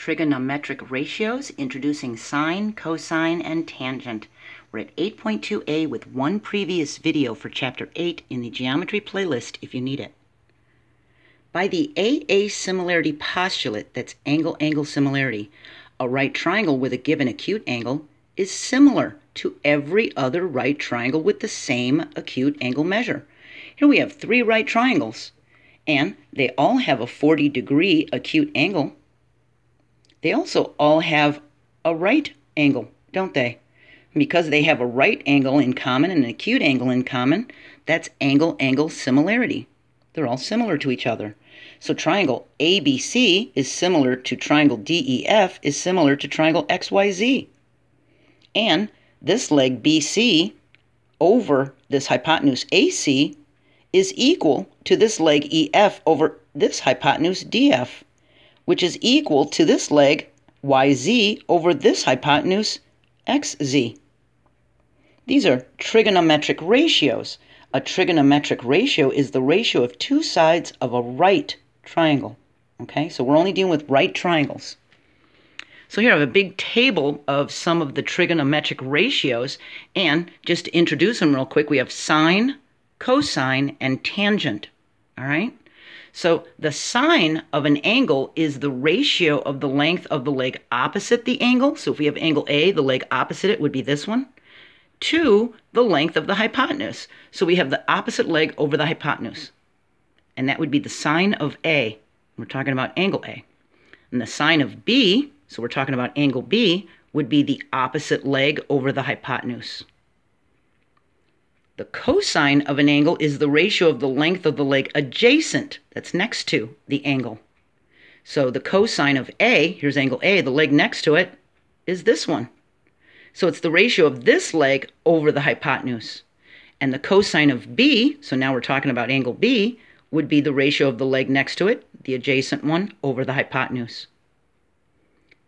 trigonometric ratios, introducing sine, cosine, and tangent. We're at 8.2a with one previous video for Chapter 8 in the Geometry playlist if you need it. By the AA similarity postulate, that's angle-angle similarity, a right triangle with a given acute angle is similar to every other right triangle with the same acute angle measure. Here we have three right triangles, and they all have a 40 degree acute angle. They also all have a right angle, don't they? Because they have a right angle in common and an acute angle in common, that's angle-angle similarity. They're all similar to each other. So triangle ABC is similar to triangle DEF is similar to triangle XYZ. And this leg BC over this hypotenuse AC is equal to this leg EF over this hypotenuse DF which is equal to this leg yz over this hypotenuse xz. These are trigonometric ratios. A trigonometric ratio is the ratio of two sides of a right triangle. Okay, so we're only dealing with right triangles. So here I have a big table of some of the trigonometric ratios, and just to introduce them real quick, we have sine, cosine, and tangent. All right? So the sine of an angle is the ratio of the length of the leg opposite the angle. So if we have angle A, the leg opposite it would be this one, to the length of the hypotenuse. So we have the opposite leg over the hypotenuse. And that would be the sine of A. We're talking about angle A. And the sine of B, so we're talking about angle B, would be the opposite leg over the hypotenuse. The cosine of an angle is the ratio of the length of the leg adjacent, that's next to, the angle. So the cosine of A, here's angle A, the leg next to it, is this one. So it's the ratio of this leg over the hypotenuse. And the cosine of B, so now we're talking about angle B, would be the ratio of the leg next to it, the adjacent one, over the hypotenuse.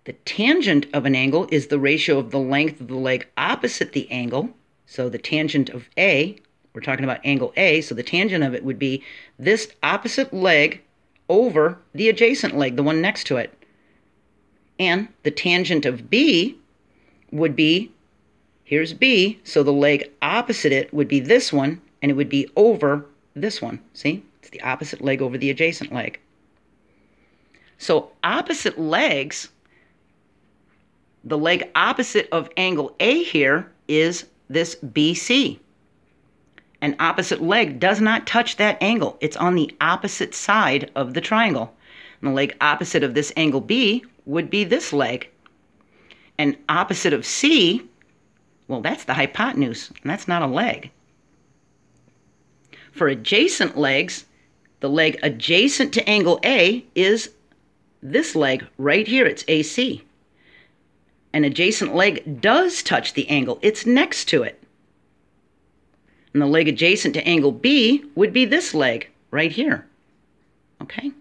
The tangent of an angle is the ratio of the length of the leg opposite the angle, so the tangent of A, we're talking about angle A, so the tangent of it would be this opposite leg over the adjacent leg, the one next to it. And the tangent of B would be, here's B, so the leg opposite it would be this one, and it would be over this one. See? It's the opposite leg over the adjacent leg. So opposite legs, the leg opposite of angle A here is this BC. An opposite leg does not touch that angle. It's on the opposite side of the triangle. And the leg opposite of this angle B would be this leg. And opposite of C, well, that's the hypotenuse, and that's not a leg. For adjacent legs, the leg adjacent to angle A is this leg right here. It's AC an adjacent leg does touch the angle. It's next to it. And the leg adjacent to angle B would be this leg right here. Okay?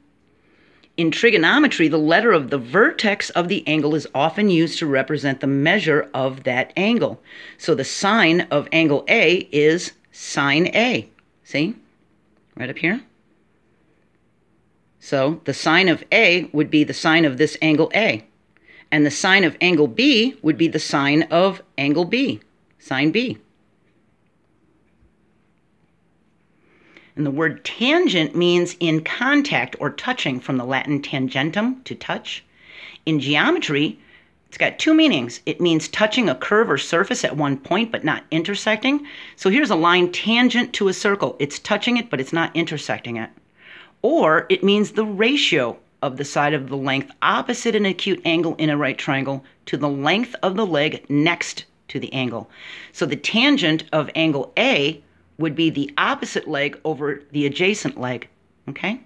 In trigonometry, the letter of the vertex of the angle is often used to represent the measure of that angle. So the sine of angle A is sine A. See? Right up here. So the sine of A would be the sine of this angle A. And the sine of angle B would be the sine of angle B, sine B. And the word tangent means in contact or touching from the Latin tangentum, to touch. In geometry, it's got two meanings. It means touching a curve or surface at one point but not intersecting. So here's a line tangent to a circle. It's touching it but it's not intersecting it. Or it means the ratio of the side of the length opposite an acute angle in a right triangle to the length of the leg next to the angle. So the tangent of angle A would be the opposite leg over the adjacent leg, okay?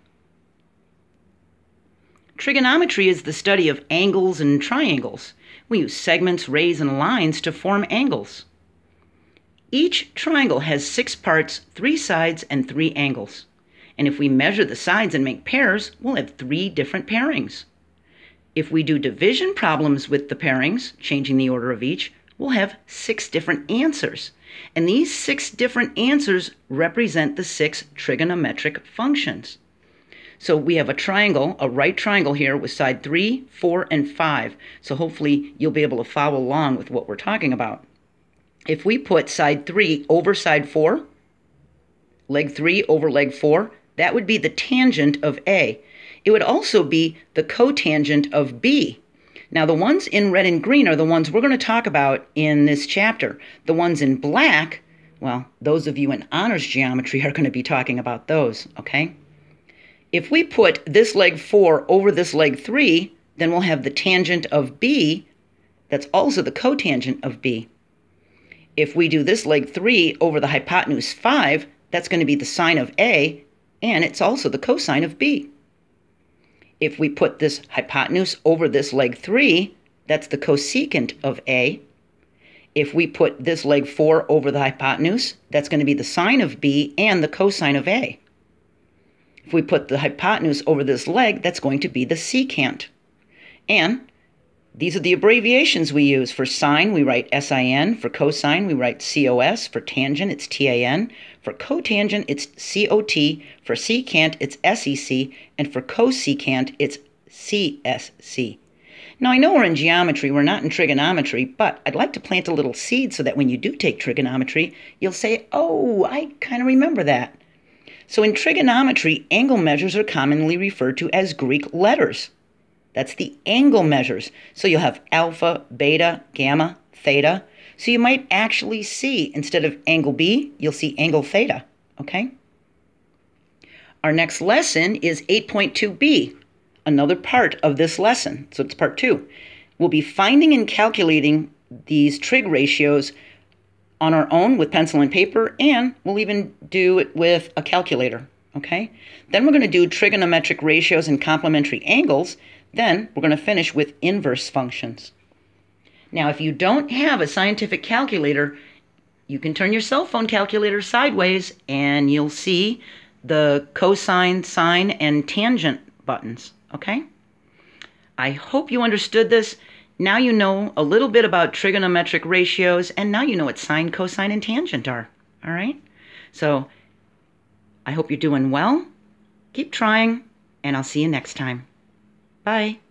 Trigonometry is the study of angles and triangles. We use segments, rays, and lines to form angles. Each triangle has six parts, three sides, and three angles. And if we measure the sides and make pairs, we'll have three different pairings. If we do division problems with the pairings, changing the order of each, we'll have six different answers. And these six different answers represent the six trigonometric functions. So we have a triangle, a right triangle here with side 3, 4, and 5. So hopefully you'll be able to follow along with what we're talking about. If we put side 3 over side 4, leg 3 over leg 4, that would be the tangent of A. It would also be the cotangent of B. Now, the ones in red and green are the ones we're going to talk about in this chapter. The ones in black, well, those of you in honors geometry are going to be talking about those, okay? If we put this leg 4 over this leg 3, then we'll have the tangent of B that's also the cotangent of B. If we do this leg 3 over the hypotenuse 5, that's going to be the sine of A, and it's also the cosine of B. If we put this hypotenuse over this leg 3, that's the cosecant of A. If we put this leg 4 over the hypotenuse, that's going to be the sine of B and the cosine of A. If we put the hypotenuse over this leg, that's going to be the secant. And these are the abbreviations we use. For sine, we write SIN. For cosine, we write COS. For tangent, it's TAN. For cotangent, it's COT. For secant, it's SEC. And for cosecant, it's CSC. Now, I know we're in geometry, we're not in trigonometry, but I'd like to plant a little seed so that when you do take trigonometry, you'll say, oh, I kind of remember that. So in trigonometry, angle measures are commonly referred to as Greek letters. That's the angle measures. So you'll have alpha, beta, gamma, theta. So you might actually see, instead of angle B, you'll see angle theta, okay? Our next lesson is 8.2b, another part of this lesson. So it's part two. We'll be finding and calculating these trig ratios on our own with pencil and paper, and we'll even do it with a calculator, okay? Then we're going to do trigonometric ratios and complementary angles, then we're going to finish with inverse functions. Now, if you don't have a scientific calculator, you can turn your cell phone calculator sideways and you'll see the cosine, sine, and tangent buttons, okay? I hope you understood this. Now you know a little bit about trigonometric ratios, and now you know what sine, cosine, and tangent are, all right? So I hope you're doing well. Keep trying, and I'll see you next time. Bye.